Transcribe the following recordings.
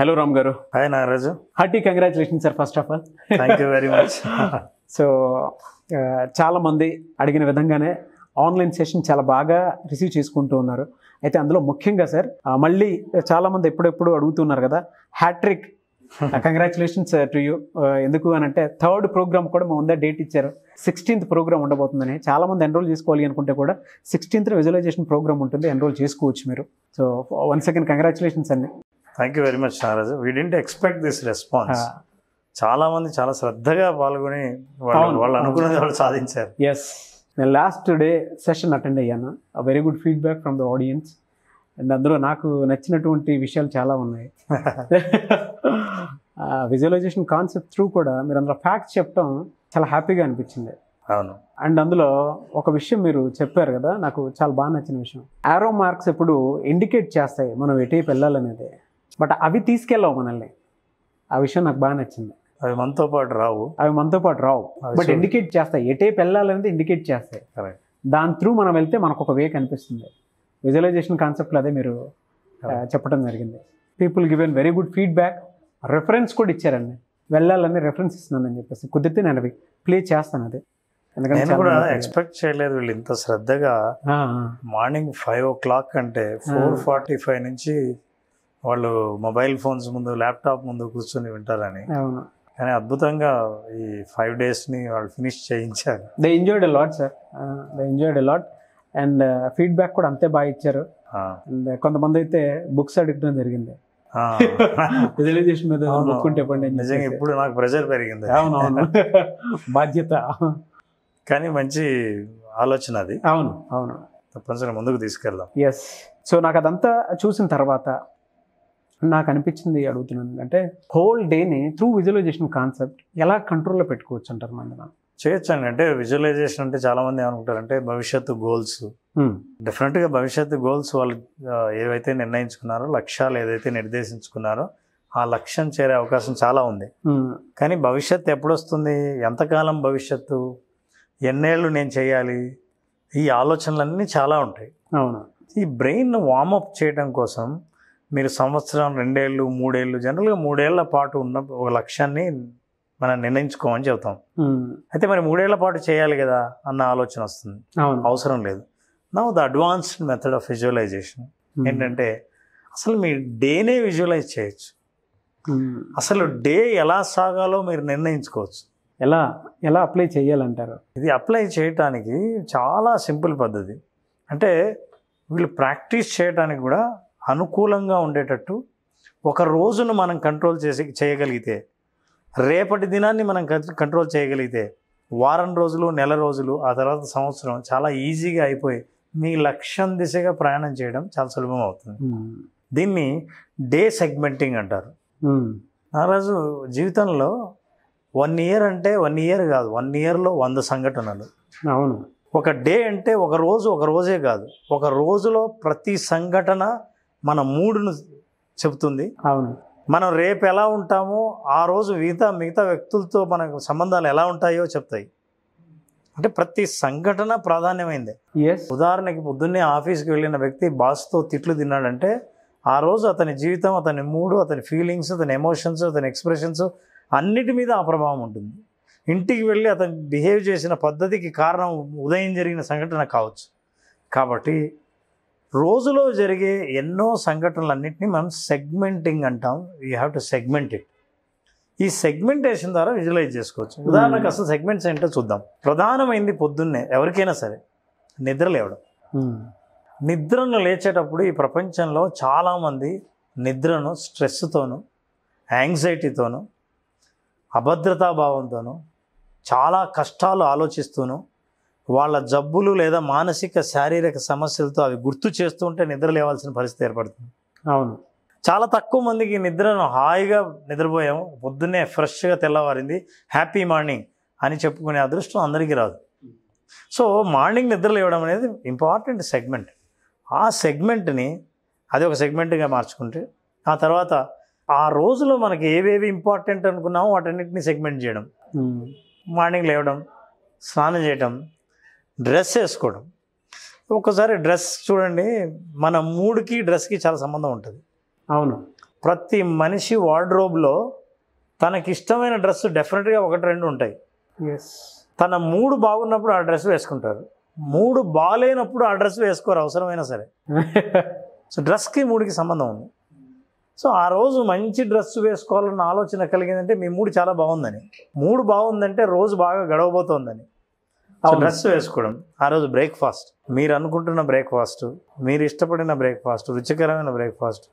Hello Ram గారు hi Nagaraju hearty congratulation sir first of all thank you very much so చాలా మంది అడిగిన విధంగానే ఆన్లైన్ సెషన్ చాలా బాగా రిసీవ్ చేసుకుంటూ ఉన్నారు. అయితే అందులో ముఖ్యంగా సార్ మళ్ళీ చాలా మంది ఎప్పుడెప్పుడు అడుగుతున్నారు కదా హ్యాట్రిక్. కంగ్రాచులేషన్స్ టు యూ ఎందుకు అని అంటే థర్డ్ ప్రోగ్రామ్ కూడా మా ముందే డేట్ ఇచ్చారు. సిక్స్టీన్త్ ప్రోగ్రామ్ ఉండబోతుందని. చాలా మంది ఎన్రోల్ చేసుకోవాలి అనుకుంటే కూడా సిక్స్టీన్త్ విజువలైజేషన్ ప్రోగ్రామ్ ఉంటుంది ఎన్రోల్ చేసుకోవచ్చు మీరు. సో వన్ సెకండ్ కంగ్రాచులేషన్స్ అండి thank you very much Nagaraju we didn't expect this response చాలా మంది చాలా శ్రద్ధగా పాల్గొని వాళ్ళు వాళ్ళు. అనుకున్నది వాళ్ళు సాధించారు. ఎస్ నేను లాస్ట్ డే సెషన్ అటెండ్ అయ్యాను. Very good feedback from the audience and అందులో నాకు నచ్చినటువంటి విషయాలు చాలా ఉన్నాయి. విజువలైజేషన్ కాన్సెప్ట్ త్రూ కూడా మీరు అందులో ఫ్యాక్ట్స్ చెప్పడం చాలా హ్యాపీగా అనిపించింది. అవును. అండ్ అందులో ఒక విషయం మీరు చెప్పారు కదా నాకు చాలా బాగా నచ్చిన విషయం. ఆరో మార్క్స్ ఎప్పుడు ఇండికేట్ చేస్తాయి మనం ఎటువైపు వెళ్ళాలనేది. బట్ అవి తీసుకెళ్ళవు మనల్ని. ఆ విషయం నాకు బాగా నచ్చింది. అవి మనతో పాటు రావు. అవి మనతో పాటు రావు. బట్. ఇండికేట్ చేస్తాయి. ఎటేపు వెళ్ళాలనేది ఇండికేట్ చేస్తాయి. కరెక్ట్ దాని త్రూ మనం వెళ్తే మనకు ఒక వే కనిపిస్తుంది. విజువలైజేషన్ కాన్సెప్ట్లో అదే మీరు చెప్పడం జరిగింది. People given very good feedback reference కూడా ఇచ్చారండి. వెళ్ళాలని రెఫరెన్స్ ఇస్తున్నానని చెప్పేసి. కుదిరితే నేను అవి ప్లే చేస్తాను అది. ఎందుకంటే కూడా ఎక్స్పెక్ట్ చేయలేదు వీళ్ళు ఇంత శ్రద్ధగా. మార్నింగ్ ఫైవ్ ఓ క్లాక్ అంటే ఫోర్ ఫార్టీ ఫైవ్ నుంచి వాళ్ళు మొబైల్ ఫోన్స్ ముందు ల్యాప్టాప్ ముందు కూర్చొని వింటారని. అవును. కానీ అద్భుతంగా ఈ ఫైవ్ డేస్ని వాళ్ళు ఫినిష్ చేయించారు. They enjoyed lot sir they enjoyed lot and feedback కూడా అంతే బాగా ఇచ్చారు. అండ్ కొంతమంది అయితే బుక్స్ అడగడం జరిగింది. విజువలైజేషన్ మీద అని నిజంగా. ఇప్పుడు నాకు ప్రెషర్ పెరిగింది. అవును అవును. బాధ్యత. కానీ మంచి ఆలోచన అది. అవును అవును. తప్పనిసరిగా ముందుకు తీసుకెళ్దాం. ఎస్ సో నాకు అదంతా చూసిన తర్వాత నాకు అనిపించింది అడుగుతున్నాను. అంటే హోల్ డేని త్రూ విజువలైజేషన్ కాన్సెప్ట్ ఎలా కంట్రోల్లో పెట్టుకోవచ్చు అంటారు మన చేయొచ్చండి. అంటే విజువలైజేషన్ అంటే చాలా మంది ఏమనుకుంటారంటే భవిష్యత్తు గోల్స్ డెఫినెట్గా భవిష్యత్తు గోల్స్ వాళ్ళు ఏవైతే నిర్ణయించుకున్నారో లక్ష్యాలు ఏదైతే నిర్దేశించుకున్నారో ఆ లక్ష్యం చేరే అవకాశం చాలా ఉంది. కానీ భవిష్యత్తు ఎప్పుడు వస్తుంది ఎంతకాలం భవిష్యత్తు? ఎన్నేళ్ళు నేను చేయాలి? ఈ ఆలోచనలన్నీ చాలా ఉంటాయి. అవును. ఈ బ్రెయిన్ వార్మప్ చేయడం కోసం మీరు సంవత్సరం రెండేళ్ళు మూడేళ్ళు జనరల్గా మూడేళ్ళ పాటు ఉన్న ఒక లక్ష్యాన్ని మనం నిర్ణయించుకోమని చెబుతాం. అయితే మరి మూడేళ్ళ పాటు చేయాలి కదా అన్న ఆలోచన వస్తుంది. అవసరం లేదు. నా the advanced method of visualization ఏంటంటే అసలు మీ డేనే విజువలైజ్ చేయొచ్చు. అసలు డే ఎలా సాగాలో మీరు నిర్ణయించుకోవచ్చు. ఎలా ఎలా అప్లై చేయాలంటారు? ఇది అప్లై చేయటానికి చాలా సింపుల్ పద్ధతి. అంటే వీళ్ళు ప్రాక్టీస్ చేయడానికి కూడా అనుకూలంగా ఉండేటట్టు ఒక రోజును మనం కంట్రోల్ చేసి చేయగలిగితే రేపటి దినాన్ని మనం కంట్రోల్ చేయగలిగితే వారం రోజులు నెల రోజులు ఆ తర్వాత సంవత్సరం చాలా ఈజీగా అయిపోయి మీ లక్ష్యం దిశగా ప్రయాణం చేయడం చాలా సులభం అవుతుంది. దీన్ని డే సెగ్మెంటింగ్ అంటారు. ఉమ్, ఆ రోజు జీవితంలో వన్ ఇయర్ అంటే వన్ ఇయర్ కాదు వన్ ఇయర్లో వంద సంఘటనలు. అవును. ఒక డే అంటే ఒక రోజు ఒక రోజే కాదు. ఒక రోజులో ప్రతి సంఘటన మన మూడును చెబుతుంది. అవును. మనం రేపు ఎలా ఉంటామో ఆ రోజు మిగతా మిగతా వ్యక్తులతో మనకు సంబంధాలు ఎలా ఉంటాయో చెప్తాయి. అంటే ప్రతి సంఘటన ప్రాధాన్యమైంది. ఉదాహరణకి పొద్దున్నే ఆఫీస్కి వెళ్ళిన వ్యక్తి బాస్తో తిట్లు తిన్నాడంటే ఆ రోజు అతని జీవితం అతని మూడు అతని ఫీలింగ్స్ అతని ఎమోషన్స్ అతని ఎక్స్ప్రెషన్స్ అన్నిటి మీద ఆ ప్రభావం ఉంటుంది. ఇంటికి వెళ్ళి అతను బిహేవ్ చేసిన పద్ధతికి కారణం ఉదయం జరిగిన సంఘటన కావచ్చు. కాబట్టి రోజులో జరిగే ఎన్నో సంఘటనలన్నింటినీ మనం సెగ్మెంటింగ్ అంటాం. You have to segment it ఈ సెగ్మెంటేషన్ ద్వారా విజువలైజ్ చేసుకోవచ్చు. ఉదాహరణకు అసలు సెగ్మెంట్స్ ఏంటో చూద్దాం. ప్రధానమైంది పొద్దున్నే ఎవరికైనా సరే నిద్ర లేవడం. ఉమ్, నిద్రను లేచేటప్పుడు ఈ ప్రపంచంలో చాలామంది నిద్రను స్ట్రెస్తోనూ యాంగ్జైటీతోనూ అభద్రతాభావంతోనూ చాలా కష్టాలు ఆలోచిస్తూను వాళ్ళ జబ్బులు లేదా మానసిక శారీరక సమస్యలతో అవి గుర్తు చేస్తూ ఉంటే నిద్ర లేవాల్సిన పరిస్థితి ఏర్పడుతుంది. అవును. చాలా తక్కువ మందికి నిద్రను హాయిగా నిద్రపోయాము. పొద్దున్నే ఫ్రెష్గా తెల్లవారింది హ్యాపీ మార్నింగ్ అని చెప్పుకునే అదృష్టం అందరికీ రాదు. సో మార్నింగ్ నిద్ర లేవడం అనేది ఇంపార్టెంట్ సెగ్మెంట్. ఆ సెగ్మెంట్ని అది ఒక సెగ్మెంట్గా మార్చుకుంటే ఆ తర్వాత ఆ రోజులో మనకి ఏవేవి ఇంపార్టెంట్ అనుకున్నామో వాటన్నిటిని సెగ్మెంట్ చేయడం. మార్నింగ్ లేవడం స్నానం చేయడం డ్రెస్ వేసుకోవడం. ఒక్కసారి డ్రెస్ చూడండి మన మూడుకి డ్రెస్కి చాలా సంబంధం ఉంటుంది. అవును. ప్రతి మనిషి వార్డ్రోబ్లో తనకిష్టమైన డ్రెస్ డెఫినెట్గా ఒకటి రెండు ఉంటాయి. తన మూడు బాగున్నప్పుడు ఆ డ్రెస్ వేసుకుంటారు. మూడు బాగాలేనప్పుడు ఆ డ్రెస్ వేసుకోరు అవసరమైనా సరే. సో డ్రెస్కి మూడుకి సంబంధం ఉంది. సో ఆ రోజు మంచి డ్రెస్ వేసుకోవాలన్న ఆలోచన కలిగిందంటే మీ మూడు చాలా బాగుందని. మూడు బాగుందంటే రోజు బాగా గడవబోతోందని. డ్రెస్ వేసుకోవడం ఆ రోజు బ్రేక్ఫాస్ట్ మీరు అనుకుంటున్న బ్రేక్ఫాస్ట్ మీరు ఇష్టపడిన బ్రేక్ఫాస్ట్ రుచికరమైన బ్రేక్ఫాస్ట్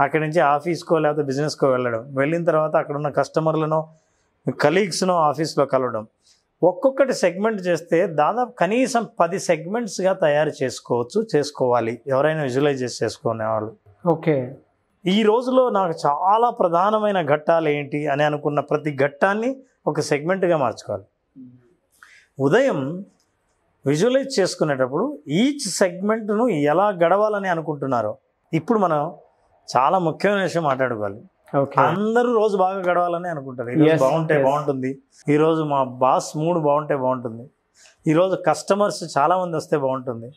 అక్కడి నుంచి ఆఫీస్కో లేకపోతే బిజినెస్కో వెళ్ళడం వెళ్ళిన తర్వాత అక్కడ ఉన్న కస్టమర్లను కలీగ్స్ను ఆఫీస్లో కలవడం. ఒక్కొక్కటి సెగ్మెంట్ చేస్తే దాదాపు కనీసం పది సెగ్మెంట్స్గా తయారు చేసుకోవచ్చు చేసుకోవాలి. ఎవరైనా విజువలైజ్ చేసి చేసుకునే వాళ్ళు ఓకే. ఈ రోజులో నాకు చాలా ప్రధానమైన ఘట్టాలు ఏంటి అని అనుకున్న ప్రతి ఘట్టాన్ని ఒక సెగ్మెంట్గా మార్చుకోవాలి. ఉదయం విజువలైజ్ చేసుకునేటప్పుడు ఈచ్ సెగ్మెంట్ను ఎలా గడవాలని అనుకుంటున్నారో. ఇప్పుడు మనం చాలా ముఖ్యమైన విషయం మాట్లాడుకోవాలి. అందరూ రోజు బాగా గడవాలని అనుకుంటారు. ఈరోజు బాగుంటే. బాగుంటుంది. ఈరోజు మా బాస్ మూడు బాగుంటే బాగుంటుంది. ఈరోజు కస్టమర్స్ చాలామంది వస్తే బాగుంటుంది.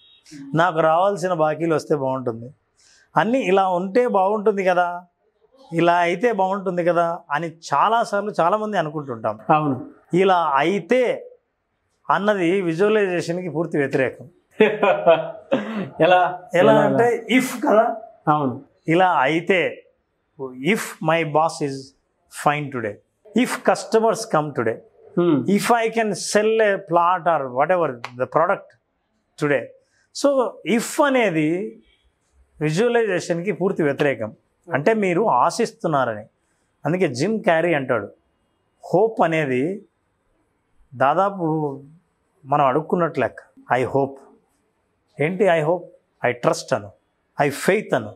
నాకు రావాల్సిన బాకీలు వస్తే బాగుంటుంది. అన్నీ ఇలా ఉంటే బాగుంటుంది కదా. ఇలా అయితే బాగుంటుంది కదా అని చాలాసార్లు చాలామంది అనుకుంటుంటాం. అవును. ఇలా అయితే అన్నది విజువలైజేషన్కి పూర్తి వ్యతిరేకం. ఎలా? ఎలా అంటే ఇఫ్ కదా? అవును. ఇలా అయితే if my boss is fine today if customers come today. If I can sell a plot or whatever the product today so if అనేది విజువలైజేషన్కి పూర్తి వ్యతిరేకం. అంటే మీరు ఆశిస్తున్నారని. అందుకే జిమ్ క్యారీ అంటాడు. హోప్ అనేది దాదాపు మనం అడుక్కున్నట్లు లెక్క. ఐ హోప్ ఏంటి ఐ హోప్ ఐ ట్రస్ట్ అను. ఐ ఫెయిత్ అను.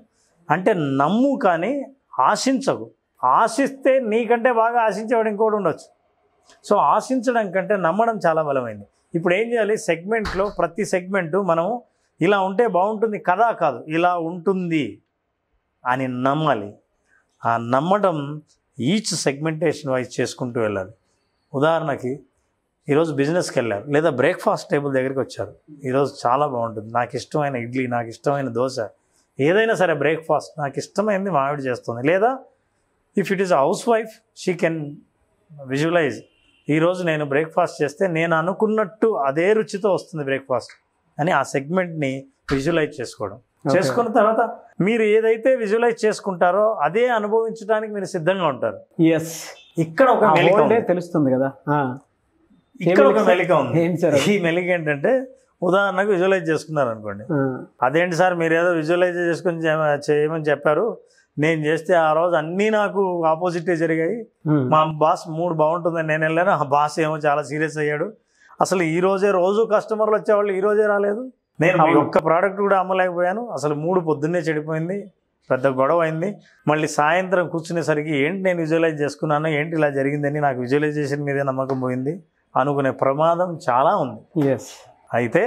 అంటే నమ్ము కానీ ఆశించకు. ఆశిస్తే నీకంటే బాగా ఆశించేవాడు ఇంకోటి ఉండొచ్చు. సో ఆశించడం కంటే నమ్మడం చాలా బలమైంది. ఇప్పుడు ఏం చేయాలి? సెగ్మెంట్లో ప్రతి సెగ్మెంటు మనం ఇలా ఉంటే బాగుంటుంది కదా కాదు ఇలా ఉంటుంది అని నమ్మాలి. ఆ నమ్మడం ఈచ్ సెగ్మెంటేషన్ వైజ్ చేసుకుంటూ వెళ్ళాలి. ఉదాహరణకి ఈరోజు బిజినెస్కి వెళ్ళారు. లేదా బ్రేక్ఫాస్ట్ టేబుల్ దగ్గరికి వచ్చారు. ఈరోజు చాలా బాగుంటుంది. నాకు ఇష్టమైన ఇడ్లీ నాకు ఇష్టమైన దోశ. ఏదైనా సరే బ్రేక్ఫాస్ట్ నాకు ఇష్టమైనది మా ఆవిడ చేస్తుంది. లేదా if it is housewife she can visualize ఈరోజు నేను బ్రేక్ఫాస్ట్ చేస్తే నేను అనుకున్నట్టు అదే రుచితో వస్తుంది బ్రేక్ఫాస్ట్ అని ఆ సెగ్మెంట్ని విజువలైజ్ చేసుకోవడం. చేసుకున్న తర్వాత మీరు ఏదైతే విజువలైజ్ చేసుకుంటారో అదే అనుభవించడానికి మీరు సిద్ధంగా ఉంటారు. ఎస్ ఇక్కడ ఒక. తెలుస్తుంది కదా. ఇక్కడ ఒక మెలిక? ఉంది? ఈ మెలిక ఏంటంటే ఉదాహరణకు విజువలైజ్ చేసుకున్నారు అనుకోండి. అదేంటి సార్ మీరు ఏదో విజువలైజ్ చేసుకుని చేయమని చెప్పారు. నేను చేస్తే ఆ రోజు అన్నీ నాకు ఆపోజిటే జరిగాయి. మా బాస్ మూడు బాగుంటుందని నేను వెళ్ళాను. ఆ బాస్ ఏమో చాలా సీరియస్ అయ్యాడు. అసలు ఈ రోజే రోజు కస్టమర్లు వచ్చేవాళ్ళు ఈ రోజే రాలేదు. నేను. ఒక్క ప్రోడక్ట్ కూడా అమ్మలేకపోయాను. అసలు మూడు పొద్దున్నే చెడిపోయింది. పెద్ద గొడవ అయింది. మళ్ళీ సాయంత్రం కూర్చునేసరికి ఏంటి నేను విజువలైజ్ చేసుకున్నాను? ఏంటి ఇలా జరిగిందని నాకు విజువలైజేషన్ మీదే నమ్మకం పోయింది. అనుకునే ప్రమాదం చాలా ఉంది. ఎస్ అయితే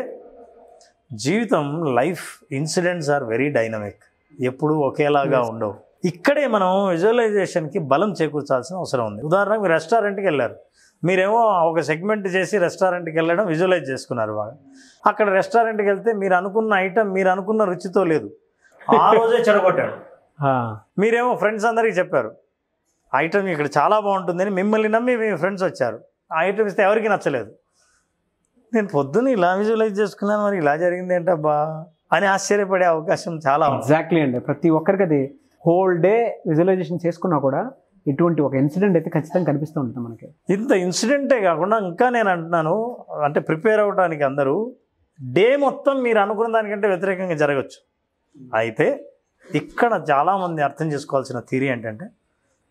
జీవితం life incidents are very dynamic ఎప్పుడూ ఒకేలాగా. ఉండవు. ఇక్కడే మనం విజువలైజేషన్కి బలం చేకూర్చాల్సిన అవసరం ఉంది. ఉదాహరణకు మీరు రెస్టారెంట్కి వెళ్ళారు. మీరేమో ఒక సెగ్మెంట్ చేసి రెస్టారెంట్కి వెళ్ళడం విజువలైజ్ చేసుకున్నారు బాగా. అక్కడ రెస్టారెంట్కి వెళ్తే మీరు అనుకున్న ఐటమ్ మీరు అనుకున్న రుచితో లేదు. ఆ రోజే చెడగొట్టాడు మీరేమో ఫ్రెండ్స్ అందరికీ చెప్పారు. ఐటమ్ ఇక్కడ చాలా బాగుంటుందని. మిమ్మల్ని నమ్మి మీ ఫ్రెండ్స్ వచ్చారు. ఆ ఐటమ్ ఇస్తే ఎవరికి నచ్చలేదు. నేను పొద్దున్న ఇలా విజువలైజ్ చేసుకున్నాను మరి ఇలా జరిగింది ఏంటబ్బా? అని ఆశ్చర్యపడే అవకాశం చాలా ఎగ్జాక్ట్లీ అండి. ప్రతి ఒక్కరికి అది హోల్ డే విజువలైజేషన్ చేసుకున్నా కూడా ఇటువంటి ఒక ఇన్సిడెంట్ అయితే ఖచ్చితంగా కనిపిస్తూ ఉంటుంది మనకి. ఇంత ఇన్సిడెంటే కాకుండా ఇంకా నేను అంటున్నాను అంటే ప్రిపేర్ అవ్వడానికి అందరూ డే మొత్తం మీరు అనుకున్న దానికంటే వ్యతిరేకంగా జరగచ్చు. అయితే ఇక్కడ చాలామంది అర్థం చేసుకోవాల్సిన థియరీ ఏంటంటే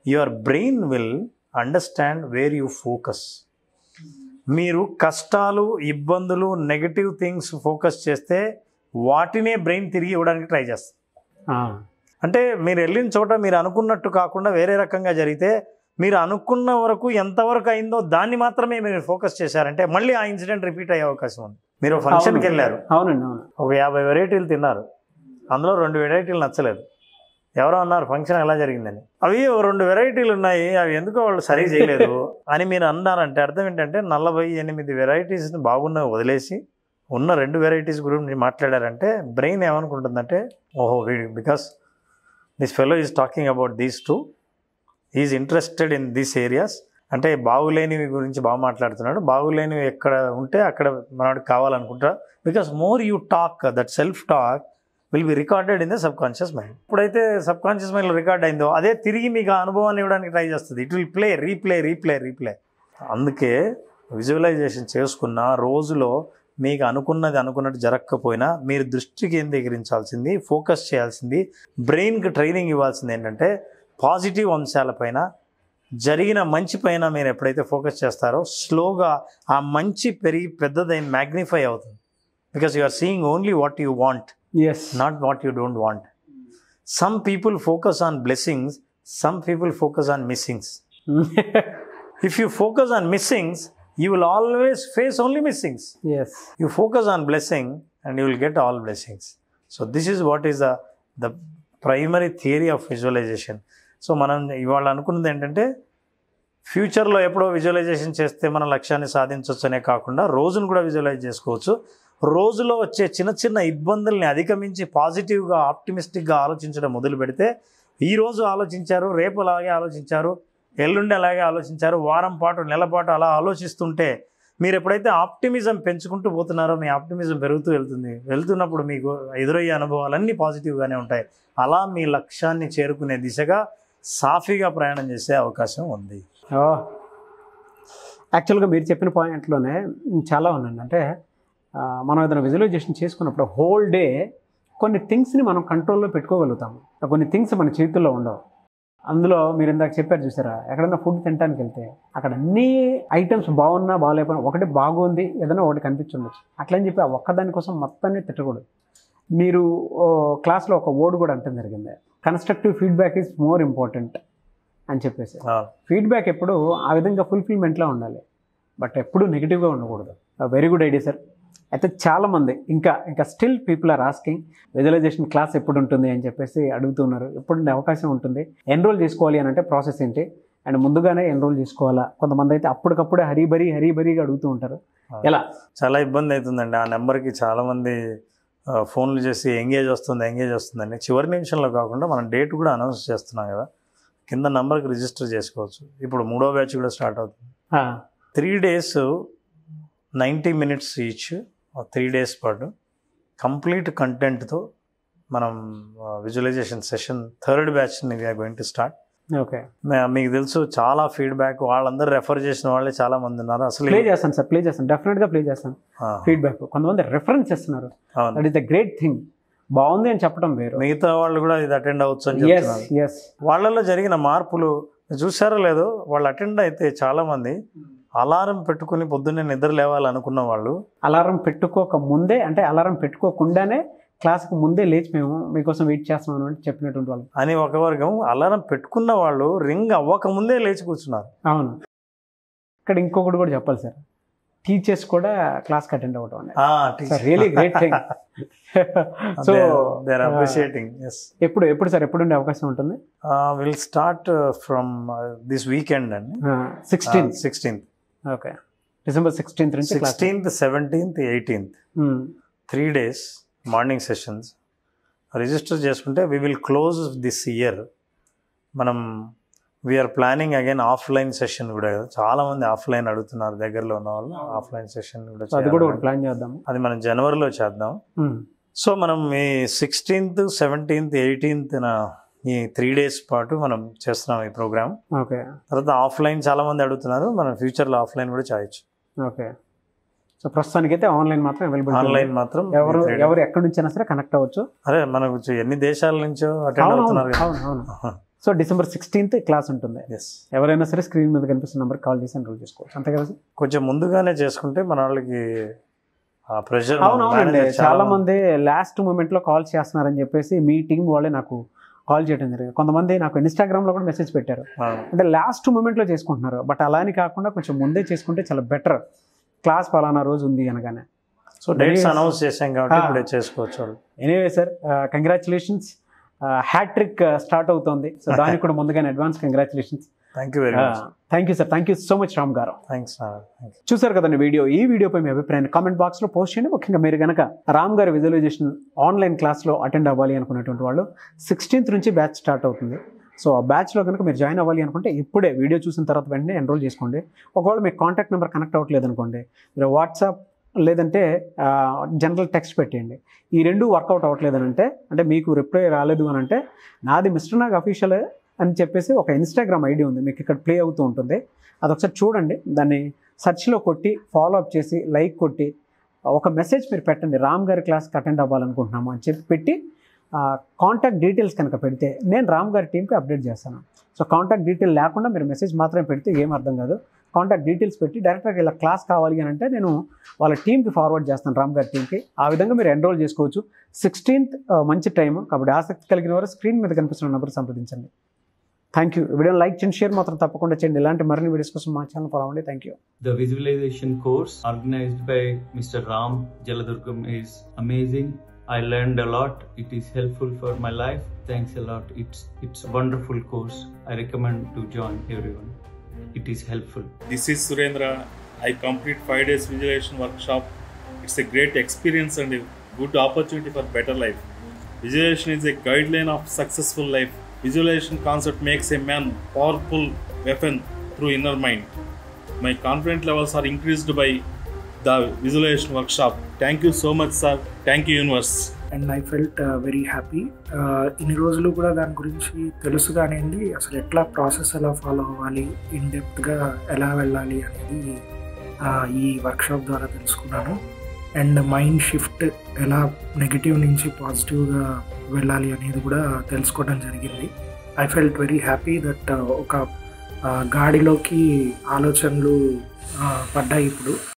your brain will understand where you focus మీరు కష్టాలు ఇబ్బందులు నెగటివ్ థింగ్స్ ఫోకస్ చేస్తే వాటినే బ్రెయిన్ తిరిగి ఇవ్వడానికి ట్రై చేస్తుంది ఆ. అంటే మీరు వెళ్ళిన చోట మీరు అనుకున్నట్టు కాకుండా వేరే రకంగా జరిగితే మీరు అనుకున్న వరకు ఎంతవరకు అయిందో దాన్ని మాత్రమే మీరు ఫోకస్ చేశారంటే మళ్ళీ ఆ ఇన్సిడెంట్ రిపీట్ అయ్యే అవకాశం ఉంది. మీరు ఫంక్షన్కి. వెళ్ళారు. అవునండి అవును. ఒక యాభై వెరైటీలు తిన్నారు. అందులో రెండు వెరైటీలు నచ్చలేదు. ఎవరో అన్నారు ఫంక్షన్ ఎలా జరిగిందని. అవి రెండు వెరైటీలు ఉన్నాయి అవి ఎందుకో వాళ్ళు సరిగా చేయలేదు అని మీరు అన్నారంటే అర్థం ఏంటంటే నలభై ఎనిమిది వెరైటీస్ని బాగున్నవి వదిలేసి ఉన్న రెండు వెరైటీస్ గురించి మాట్లాడారంటే బ్రెయిన్ ఏమనుకుంటుందంటే ఓహో because this fellow is talking about these two is interested in these areas అంటే బాగులేనివి గురించి బాగా మాట్లాడుతున్నాడు బాగులేనివి ఎక్కడ ఉంటే అక్కడ మనవాడికి కావాలనుకుంటా. Because more you talk that self talk will be recorded in the subconscious mind ఇప్పుడైతే సబ్ కాన్షియస్ మైండ్లో రికార్డ్ అయిందో అదే తిరిగి మీకు ఆ అనుభవాన్ని ఇవ్వడానికి ట్రై చేస్తుంది. It will play replay replay replay అందుకే విజువలైజేషన్ చేసుకున్న రోజులో మీకు అనుకున్నది అనుకున్నట్టు జరగకపోయినా మీరు దృష్టి కేంద్రీకరించాల్సింది ఫోకస్ చేయాల్సింది బ్రెయిన్కి ట్రైనింగ్ ఇవ్వాల్సింది ఏంటంటే పాజిటివ్ అంశాలపైన జరిగిన మంచి పైన మీరు ఎప్పుడైతే ఫోకస్ చేస్తారో స్లోగా ఆ మంచి పెరిగి పెద్దదైన మ్యాగ్నిఫై అవుతుంది. Because you are seeing only what you want yes not what you don't want. Some people focus on blessings, some people focus on missings. If you focus on missings, you will always face only missings. Yes You focus on blessing and you will get all blessings. So, this is what is the, the primary theory of visualization. So మనం ఇవాళ అనుకున్నది ఏంటంటే ఫ్యూచర్లో ఎప్పుడో visualisation చేస్తే మన లక్ష్యాన్ని సాధించవచ్చు అనే కాకుండా రోజును కూడా విజువలైజ్ చేసుకోవచ్చు రోజులో వచ్చే చిన్న చిన్న ఇబ్బందుల్ని అధిగమించి పాజిటివ్గా ఆప్టిమిస్టిక్గా ఆలోచించడం మొదలు పెడితే ఈరోజు ఆలోచించారు రేపు అలాగే ఆలోచించారు ఎల్లుండి అలాగే ఆలోచించారు వారం పాటు నెల పాటు అలా ఆలోచిస్తుంటే మీరు ఎప్పుడైతే ఆప్టిమిజం పెంచుకుంటూ పోతున్నారో మీ ఆప్టిమిజం పెరుగుతూ వెళ్తుంది. వెళ్తున్నప్పుడు మీకు ఎదురయ్యే అనుభవాలన్నీ పాజిటివ్గానే ఉంటాయి. అలా మీ లక్ష్యాన్ని చేరుకునే దిశగా సాఫీగా ప్రయాణం చేసే అవకాశం ఉంది. యాక్చువల్గా మీరు చెప్పిన పాయింట్లోనే చాలా ఉన్నాయండి అంటే మనం ఏదైనా విజువలైజేషన్ చేసుకున్నప్పుడు హోల్ డే కొన్ని థింగ్స్ని మనం కంట్రోల్లో పెట్టుకోగలుగుతాము. కొన్ని థింగ్స్ మన చేతుల్లో ఉండవు. అందులో మీరు ఇందాక చెప్పారు చూసారా? ఎక్కడైనా ఫుడ్ తినడానికి వెళ్తే అక్కడ అన్ని ఐటమ్స్ బాగున్నా బాగాలేకపోయినా ఒకటి బాగుంది ఏదైనా ఒకటి కనిపించుండొచ్చు. అట్లని చెప్పి ఆ ఒక్కదాని కోసం మొత్తాన్ని తిట్టకూడదు. మీరు క్లాస్లో ఒక వర్డ్ కూడా అంటం జరిగింది. Constructive feedback is more important అని చెప్పేసి. ఫీడ్బ్యాక్ ఎప్పుడు ఆ విధంగా ఫుల్ఫిల్మెంట్లో ఉండాలి. బట్ ఎప్పుడు నెగిటివ్గా ఉండకూడదు. వెరీ గుడ్ ఐడియా సార్ అయితే చాలామంది ఇంకా ఇంకా still people are asking visualization class ఎప్పుడు ఉంటుంది అని చెప్పేసి అడుగుతున్నారు. ఎప్పుడు అవకాశం ఉంటుంది. ఎన్రోల్ చేసుకోవాలి అని అంటే ప్రాసెస్ ఏంటి? అండ్ ముందుగానే ఎన్రోల్ చేసుకోవాలా? కొంతమంది అయితే అప్పటికప్పుడే హరీబరీ హరీబరీగా అడుగుతూ ఉంటారు. ఎలా? చాలా ఇబ్బంది అవుతుందండి. ఆ నెంబర్కి చాలామంది ఫోన్లు చేసి ఎంగేజ్ వస్తుంది ఎంగేజ్ వస్తుందని చివరి నిమిషంలో కాకుండా మనం డేట్ కూడా అనౌన్స్ చేస్తున్నాం కదా. కింద నెంబర్కి రిజిస్టర్ చేసుకోవచ్చు. ఇప్పుడు మూడో బ్యాచ్ కూడా స్టార్ట్ అవుతుంది. Three days ninety minutes each three days పాటు. కంప్లీట్ కంటెంట్తో మనం visualization session third we're going to start okay. మీకు తెలుసు చాలా ఫీడ్బ్యాక్ వాళ్ళందరూ రెఫర్ చేసిన వాళ్ళే చాలా మంది ఉన్నారు. అసలు ప్లే చేస్తాను సార్ ప్లే చేస్తాను డెఫినెట్గా ప్లే చేస్తాను. ఫీడ్బ్యాక్ కొంతమంది రెఫరెన్స్ ఇస్తున్నారు that is the great thing బాగుంది అని చెప్పడం వేరు. మిగతా వాళ్ళు కూడా ఇది అటెండ్ అవ్వచ్చు అని చెప్తున్నారు. వాళ్ళలో జరిగిన మార్పులు చూసారో లేదో వాళ్ళు అటెండ్ అయితే చాలా మంది. అలారం పెట్టుకుని పొద్దున్నే నిద్ర లేవాలనుకున్న వాళ్ళు అలారం పెట్టుకోక ముందే అంటే అలారం పెట్టుకోకుండానే క్లాస్కి ముందే లేచి మేము మీకోసం వెయిట్ చేస్తున్నాం అని చెప్పినటువంటి వాళ్ళు. అని ఒక వర్గం అలారం పెట్టుకున్న వాళ్ళు రింగ్ అవ్వక ముందే లేచి కూర్చున్నారు. అవును. ఇక్కడ ఇంకొకటి కూడా చెప్పాలి సార్. టీచర్స్ కూడా క్లాస్కి అటెండ్ అవ్వడం అనేది. Really great thing so they are appreciating yes ఎప్పుడు ఎప్పుడు సార్ ఎప్పుడు ఉండే అవకాశం ఉంటుంది? Will start from this weekend అండి sixteenth sixteenth okay. December sixteenth నుంచి sixteenth seventeenth eighteenth three days morning sessions register చేసుకుంటే we will close this year మనం we're planning again offline session కూడా. చాలా మంది ఆఫ్లైన్ అడుగుతున్నారు దగ్గరలో ఉన్న వాళ్ళు ఆఫ్లైన్ సెషన్ కూడా అది కూడా ప్లాన్ చేద్దాము. అది మనం జనవరిలో చేద్దాం. Hmm. సో మనం ఈ సిక్స్టీన్త్ సెవెంటీన్త్ ఎయిటీన్త్న ఈ త్రీ డేస్ పాటు మనం చేస్తున్నాం ఈ ప్రోగ్రామ్. ఓకే. తర్వాత ఆఫ్లైన్ చాలా మంది అడుగుతున్నారు మనం ఫ్యూచర్లో ఆఫ్లైన్ కూడా చేయొచ్చు. ఓకే. సో ప్రస్తుతానికైతే ఆన్లైన్ మాత్రం అవైలబుల్ ఆన్లైన్ మాత్రం ఎవరు. ఎవరు ఎక్కడి నుంచైనా సరే కనెక్ట్ అవ్వచ్చు. అరే మనకు ఎన్ని దేశాల నుంచో అటెండ్ అవుతున్నారు అవును సో డిసెంబర్ సిక్స్టీన్త్ క్లాస్ ఉంటుంది. ఎస్ ఎవరైనా సరే స్క్రీన్ మీద కనిపిస్తున్న నెంబర్ కాల్ చేసి ఎన్రోల్ చేసుకోవచ్చు. అంతే కదా కొంచెం ముందుగానే చేసుకుంటే మన వాళ్ళకి ప్రెషర్ అవునవునండి. చాలా మంది లాస్ట్ మూమెంట్లో కాల్ చేస్తున్నారని చెప్పేసి మీ టీం వాళ్ళే నాకు కాల్ చేయడం జరిగింది. కొంతమంది నాకు ఇన్స్టాగ్రామ్లో కూడా మెసేజ్ పెట్టారు. అంటే లాస్ట్ మూమెంట్లో చేసుకుంటున్నారు. బట్ అలా అని కాకుండా కొంచెం ముందే చేసుకుంటే చాలా బెటర్ క్లాస్ పలానా రోజు ఉంది అనగానే. సో డేట్స్ అనౌన్స్ చేసాం కాబట్టి చేసుకోవచ్చు anyway sir congratulations hattrick start అవుతోంది. సో దానికి కూడా ముందుగానే advance congratulations thank you very much thank you sir thank you so much Ram గారు. థ్యాంక్స్ థ్యాంక్ యూ చూసారు కదండి వీడియో? ఈ వీడియోపై మీ అభిప్రాయాన్ని కామెంట్ బాక్స్లో పోస్ట్ చేయండి. ముఖ్యంగా మీరు కనుక రామ్ గారి విజువలైజేషన్ ఆన్లైన్ క్లాస్లో అటెండ్ అవ్వాలి అనుకున్నటువంటి వాళ్ళు సిక్స్టీన్త్ నుంచి బ్యాచ్ స్టార్ట్ అవుతుంది. సో ఆ బ్యాచ్లో కనుక మీరు జాయిన్ అవ్వాలి అనుకుంటే ఇప్పుడే వీడియో చూసిన తర్వాత వెంటనే ఎన్రోల్ చేసుకోండి. ఒకవేళ మీకు కాంటాక్ట్ నెంబర్ కనెక్ట్ అవ్వట్లేదు అనుకోండి మీరు వాట్సాప్ లేదంటే జనరల్ టెక్స్ట్ పెట్టేయండి. ఈ రెండు వర్కౌట్ అవ్వట్లేదు అని అంటే అంటే మీకు రిప్లై రాలేదు అని అంటే నాది మిస్టర్ నాగ్ అఫీషియల్ అని చెప్పేసి ఒక ఇన్స్టాగ్రామ్ ఐడి ఉంది. మీకు ఇక్కడ ప్లే అవుతూ ఉంటుంది. అది ఒకసారి చూడండి. దాన్ని సెర్చ్లో కొట్టి ఫాలో అప్ చేసి లైక్ కొట్టి ఒక మెసేజ్ మీరు పెట్టండి. రామ్ గారి క్లాస్కి అటెండ్ అవ్వాలనుకుంటున్నాము అని చెప్పి పెట్టి కాంటాక్ట్ డీటెయిల్స్ కనుక పెడితే నేను రామ్ గారి టీంకి అప్డేట్ చేస్తాను. సో కాంటాక్ట్ డీటెయిల్ లేకుండా మీరు మెసేజ్ మాత్రమే పెడితే ఏం అర్థం కాదు. కాంటాక్ట్ డీటెయిల్స్ పెట్టి డైరెక్ట్గా ఇలా క్లాస్ కావాలి అని అంటే నేను వాళ్ళ టీంకి ఫార్వర్డ్ చేస్తాను రామ్ గారి టీంకి ఆ విధంగా మీరు ఎన్రోల్ చేసుకోవచ్చు. సిక్స్టీన్త్ మంచి టైం కాబట్టి ఆసక్తి కలిగిన వారు స్క్రీన్ మీద కనిపిస్తున్న నెంబర్ సంప్రదించండి. థ్యాంక్ యూ వీడియో లైక్ చేయండి షేర్ మాత్రం తప్పకుండా చేయండి. ఇలాంటి మరిన్ని వీడియోస్ కోసం మా ఛానల్ ఫాలో అవ్వండి. Thank you the visualization course organized by mister Ram Jaladurgam is amazing I learn a lot it is helpful for my life thanks a lot it's it's wonderful course I recommend to join everyone it is helpful this is Surendra I complete five days visualization workshop it's a great experience and good opportunity for better life visualization is a guideline of successful life visualization concept makes a man powerful weapon through inner mind my confident levels are increased by the visualization workshop thank you so much sir thank you universe and I felt very happy ఇన్ని రోజులు కూడా దాని గురించి తెలుసు కానివ్వండి అసలు ఎట్లా process ఎలా ఫాలో అవ్వాలి? ఇన్ డెప్త్గా ఎలా వెళ్ళాలి అనేది ఈ వర్క్షాప్ ద్వారా తెలుసుకున్నాను. అండ్ మైండ్ షిఫ్ట్ ఎలా నెగిటివ్ నుంచి పాజిటివ్గా వెళ్ళాలి అనేది కూడా తెలుసుకోవడం జరిగింది. I felt very happy that ఒక uh, గాడిలోకి ఆలోచనలు uh, పడ్డాయి ఇప్పుడు.